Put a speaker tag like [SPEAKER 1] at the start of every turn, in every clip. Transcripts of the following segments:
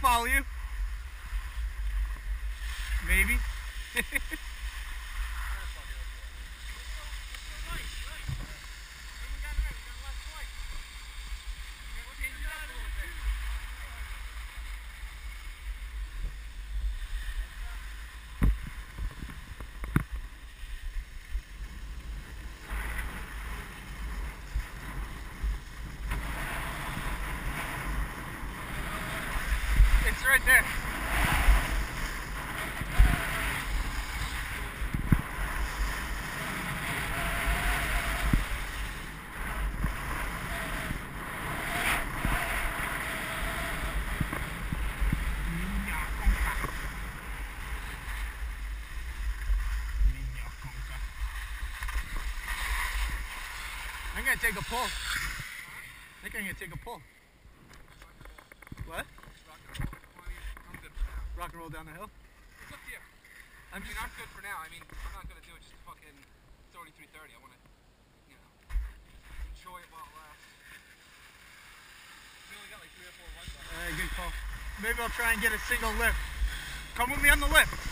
[SPEAKER 1] follow you. Maybe. It's right there. I'm gonna take a pull. I think I'm gonna take a pull. What? Rock and roll down the hill?
[SPEAKER 2] It's up to you.
[SPEAKER 1] I'm
[SPEAKER 2] I mean, I'm good for now. I mean, I'm not gonna do it just fucking 3330. I wanna, you know, enjoy it while it lasts. We only got like three or four runs left.
[SPEAKER 1] Good call. Maybe I'll try and get a single lift. Come with me on the lift.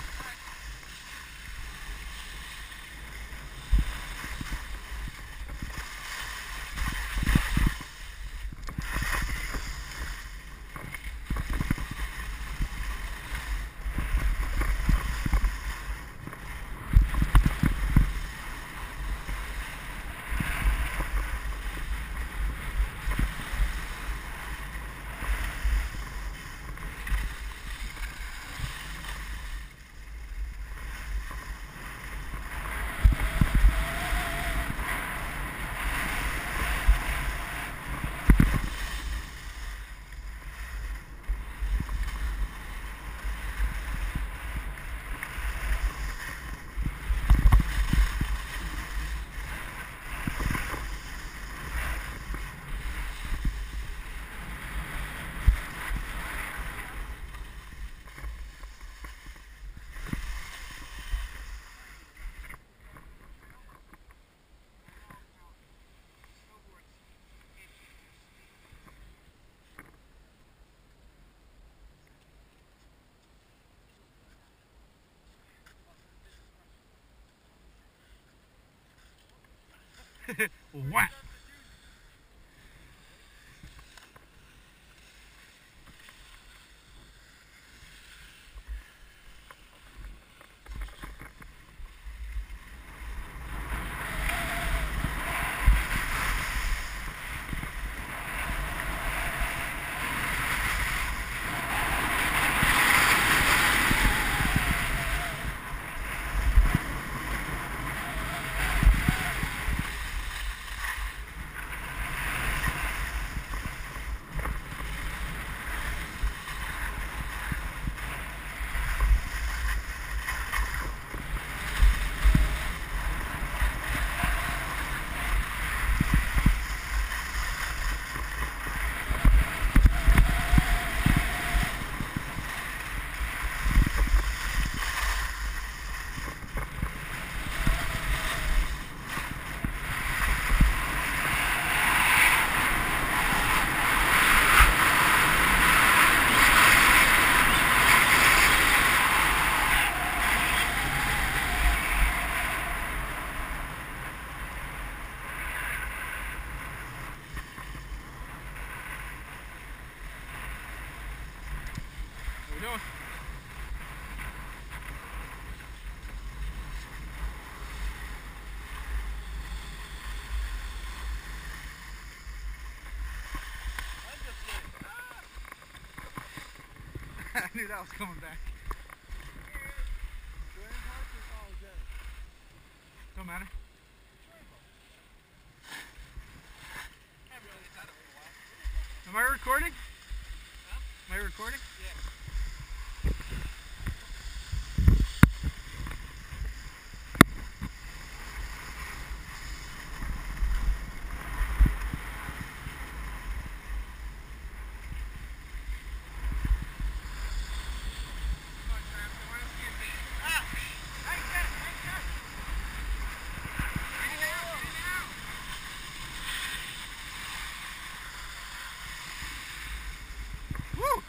[SPEAKER 1] 五万。Knew that was coming back. Don't matter. Am I recording? Am I recording? Woo!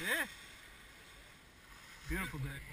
[SPEAKER 1] Yeah. Beautiful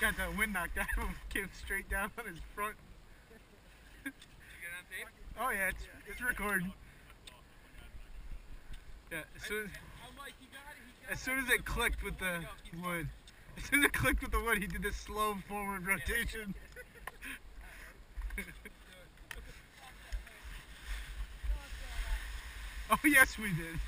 [SPEAKER 1] got that wind knocked out of him. Came straight down on his front.
[SPEAKER 2] You get it on tape?
[SPEAKER 1] Oh yeah, it's it's recording. Yeah, as soon as,
[SPEAKER 2] I'm like, you got it. He got
[SPEAKER 1] as soon as it clicked with the wood, as soon as it clicked with the wood, he did this slow forward rotation. oh yes, we did.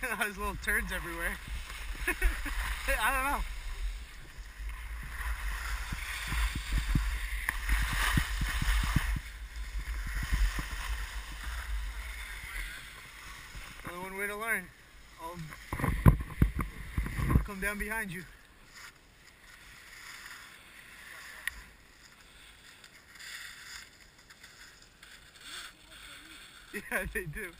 [SPEAKER 1] There's little turds everywhere. I don't know. Only one way to learn. I'll, come down behind you. Yeah, they do.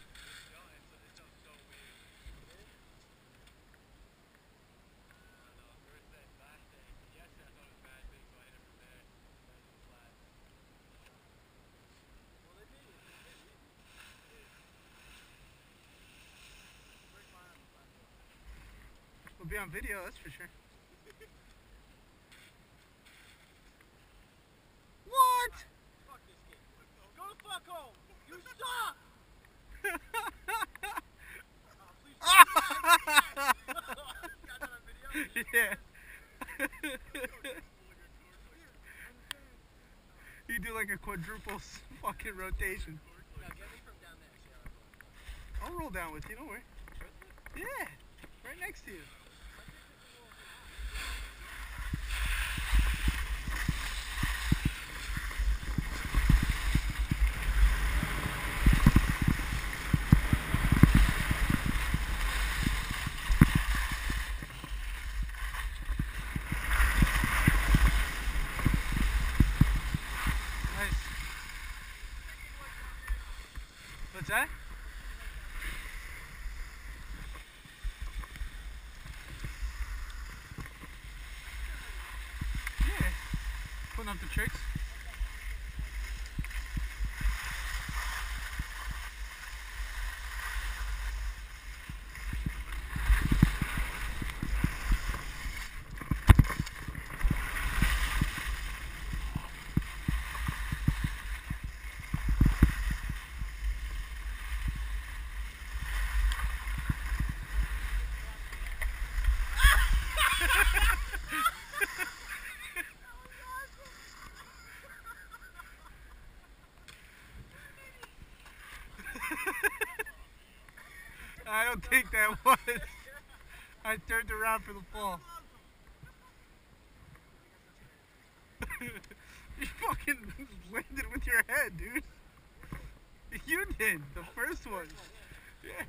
[SPEAKER 1] be on video, that's for sure. what?
[SPEAKER 2] You yeah. you do
[SPEAKER 1] like a quadruple fucking rotation. I'll roll down with you, don't worry. Yeah, right next to you. Up the tricks. Don't think that was. I turned around for the fall. you fucking landed with your head, dude. You did, the first one. Yeah.